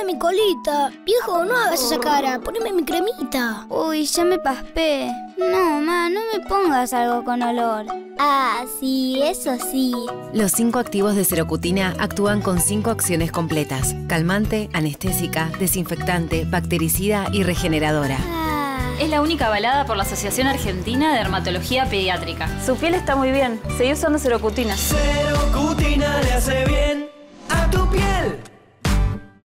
de mi colita. Viejo, no hagas esa cara. Poneme mi cremita. Uy, ya me paspé. No, ma, no me pongas algo con olor. Ah, sí, eso sí. Los cinco activos de Serocutina actúan con cinco acciones completas: calmante, anestésica, desinfectante, bactericida y regeneradora. Ah. Es la única avalada por la Asociación Argentina de Dermatología Pediátrica. Su piel está muy bien. Seguí usando Serocutina.